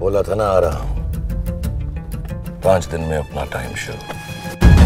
बोला था ना आ रहा हूँ। पाँच दिन में अपना टाइम शुरू।